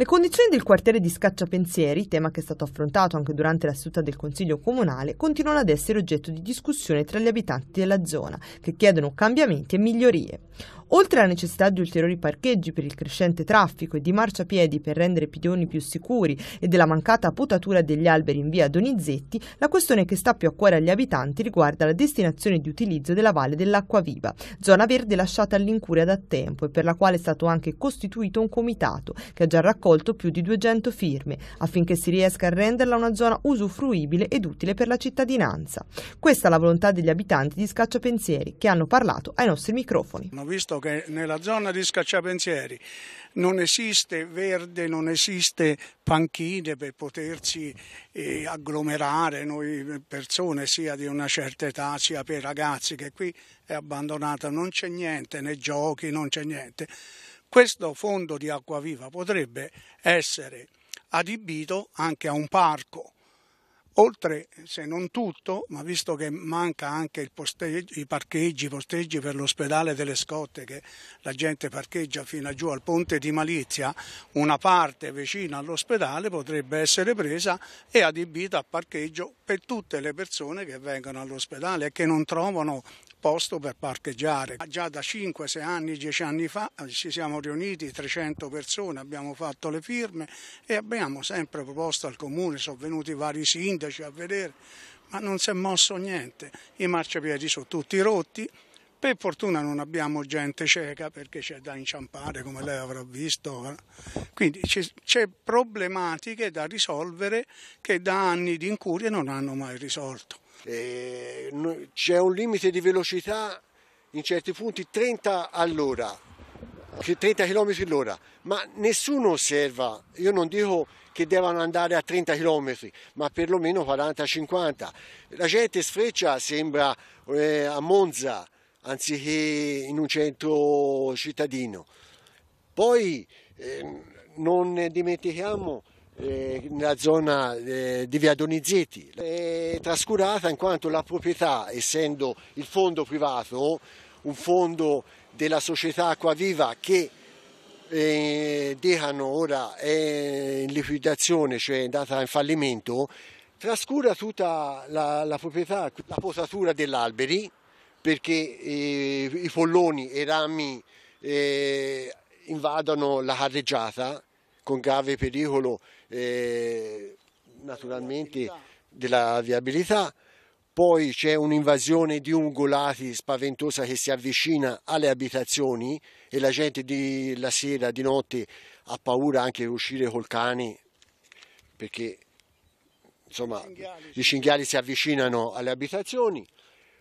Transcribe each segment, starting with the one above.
Le condizioni del quartiere di Scacciapensieri, tema che è stato affrontato anche durante la seduta del Consiglio Comunale, continuano ad essere oggetto di discussione tra gli abitanti della zona, che chiedono cambiamenti e migliorie. Oltre alla necessità di ulteriori parcheggi per il crescente traffico e di marciapiedi per rendere i pedoni più sicuri e della mancata potatura degli alberi in via Donizetti, la questione che sta più a cuore agli abitanti riguarda la destinazione di utilizzo della Valle dell'Acqua Viva, zona verde lasciata all'incuria da tempo e per la quale è stato anche costituito un comitato che ha già raccolto più di 200 firme affinché si riesca a renderla una zona usufruibile ed utile per la cittadinanza. Questa è la volontà degli abitanti di Scacciapensieri che hanno parlato ai nostri microfoni. Ho visto che nella zona di Scacciapensieri non esiste verde, non esiste panchine per potersi eh, agglomerare noi persone sia di una certa età sia per ragazzi che qui è abbandonata, non c'è niente, né giochi, non c'è niente. Questo fondo di acqua viva potrebbe essere adibito anche a un parco oltre se non tutto, ma visto che manca anche i parcheggi, i posteggi per l'ospedale delle Scotte che la gente parcheggia fino a giù al ponte di Malizia, una parte vicina all'ospedale potrebbe essere presa e adibita a parcheggio per tutte le persone che vengono all'ospedale e che non trovano posto per parcheggiare. Già da 5-6 anni, 10 anni fa eh, ci siamo riuniti 300 persone, abbiamo fatto le firme e abbiamo sempre proposto al comune, sono venuti vari sindaci a vedere, ma non si è mosso niente. I marciapiedi sono tutti rotti. Per fortuna non abbiamo gente cieca perché c'è da inciampare come lei avrà visto, quindi c'è problematiche da risolvere che da anni di incuria non hanno mai risolto. Eh, c'è un limite di velocità in certi punti 30 all'ora, 30 km all'ora, ma nessuno osserva, io non dico che devono andare a 30 km, ma perlomeno 40-50. La gente sfreccia, sembra eh, a Monza anziché in un centro cittadino. Poi eh, non dimentichiamo eh, nella zona eh, di via Donizetti. È trascurata in quanto la proprietà, essendo il fondo privato, un fondo della società Acquaviva che eh, Decano ora è in liquidazione, cioè è andata in fallimento, trascura tutta la, la proprietà, la posatura degli alberi, perché eh, i polloni e i rami eh, invadono la carreggiata con grave pericolo eh, naturalmente della viabilità. Poi c'è un'invasione di ungolati spaventosa che si avvicina alle abitazioni e la gente di, la sera, di notte, ha paura anche di uscire col cane perché insomma, i cinghiali si avvicinano alle abitazioni.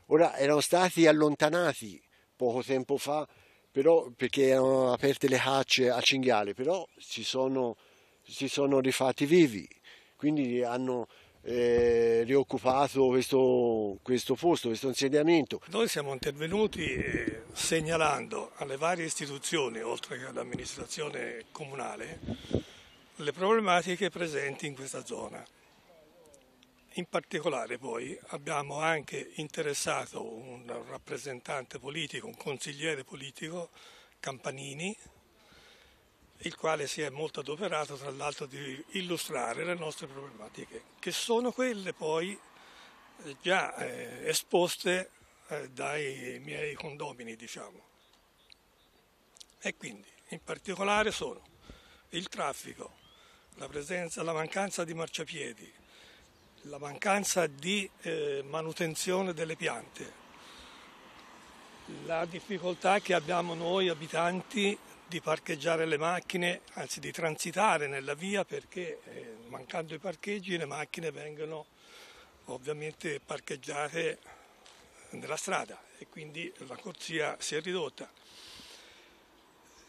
Ora erano stati allontanati poco tempo fa però, perché erano aperte le cacce al cinghiale, però si sono, si sono rifatti vivi, quindi hanno eh, rioccupato questo, questo, posto, questo insediamento. Noi siamo intervenuti eh, segnalando alle varie istituzioni, oltre che all'amministrazione comunale, le problematiche presenti in questa zona. In particolare poi abbiamo anche interessato un rappresentante politico, un consigliere politico, Campanini, il quale si è molto adoperato tra l'altro di illustrare le nostre problematiche, che sono quelle poi eh, già eh, esposte eh, dai miei condomini, diciamo. E quindi in particolare sono il traffico, la presenza, la mancanza di marciapiedi, la mancanza di eh, manutenzione delle piante, la difficoltà che abbiamo noi abitanti di parcheggiare le macchine, anzi di transitare nella via perché eh, mancando i parcheggi le macchine vengono ovviamente parcheggiate nella strada e quindi la corsia si è ridotta.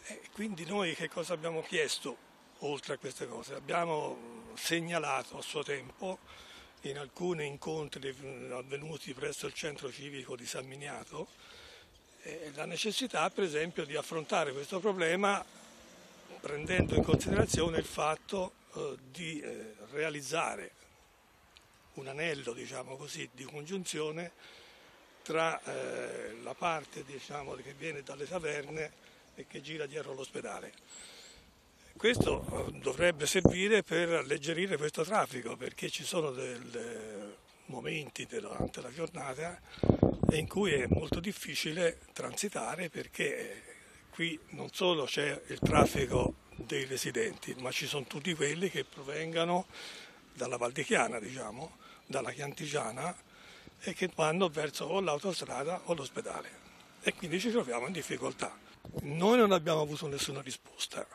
E quindi noi che cosa abbiamo chiesto oltre a queste cose? Abbiamo segnalato a suo tempo in alcuni incontri avvenuti presso il centro civico di San Miniato eh, la necessità per esempio di affrontare questo problema prendendo in considerazione il fatto eh, di eh, realizzare un anello diciamo così, di congiunzione tra eh, la parte diciamo, che viene dalle taverne e che gira dietro l'ospedale. Questo eh, dovrebbe servire per alleggerire questo traffico perché ci sono dei momenti durante la giornata in cui è molto difficile transitare perché qui non solo c'è il traffico dei residenti ma ci sono tutti quelli che provengano dalla Val di Chiana, diciamo, dalla Chiantigiana e che vanno verso o l'autostrada o l'ospedale e quindi ci troviamo in difficoltà. Noi non abbiamo avuto nessuna risposta,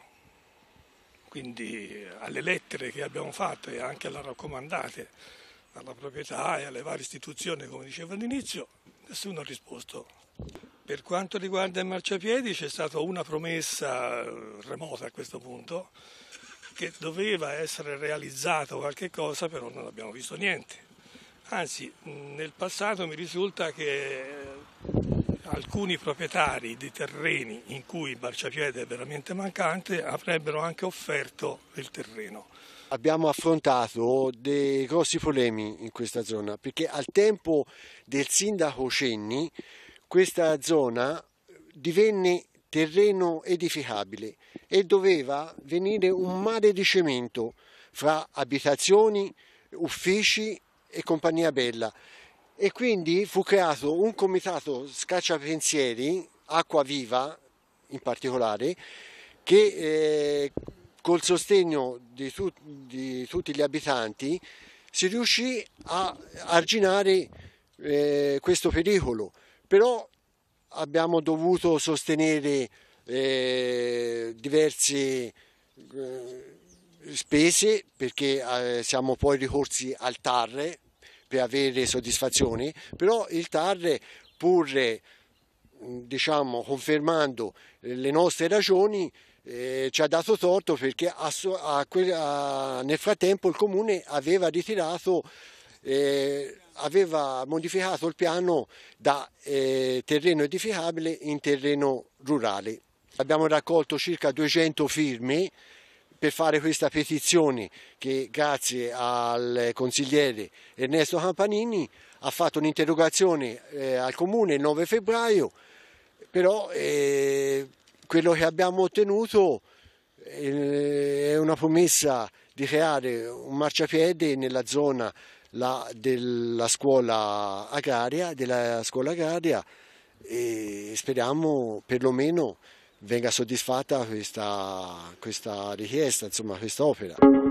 quindi alle lettere che abbiamo fatto e anche alle raccomandate alla proprietà e alle varie istituzioni, come dicevo all'inizio, nessuno ha risposto. Per quanto riguarda il marciapiedi c'è stata una promessa eh, remota a questo punto che doveva essere realizzato qualche cosa, però non abbiamo visto niente. Anzi, nel passato mi risulta che alcuni proprietari di terreni in cui il marciapiede è veramente mancante avrebbero anche offerto il terreno. Abbiamo affrontato dei grossi problemi in questa zona perché al tempo del sindaco Cenni questa zona divenne terreno edificabile e doveva venire un mare di cemento fra abitazioni, uffici e compagnia bella e quindi fu creato un comitato scacciapensieri, Acqua Viva in particolare, che eh, col sostegno di, tu, di, tutti gli abitanti si riuscì a arginare eh, questo pericolo, però abbiamo dovuto sostenere eh, diverse eh, spese perché eh, siamo poi ricorsi al TAR per avere soddisfazione, però il TAR pur diciamo, confermando le nostre ragioni eh, ci ha dato torto perché a, a, a, nel frattempo il comune aveva ritirato eh, aveva modificato il piano da eh, terreno edificabile in terreno rurale. Abbiamo raccolto circa 200 firme per fare questa petizione che grazie al consigliere Ernesto Campanini ha fatto un'interrogazione eh, al comune il 9 febbraio, però eh, quello che abbiamo ottenuto eh, è una promessa di creare un marciapiede nella zona la, della scuola agraria, della scuola agraria e speriamo perlomeno venga soddisfatta questa, questa richiesta, insomma questa opera.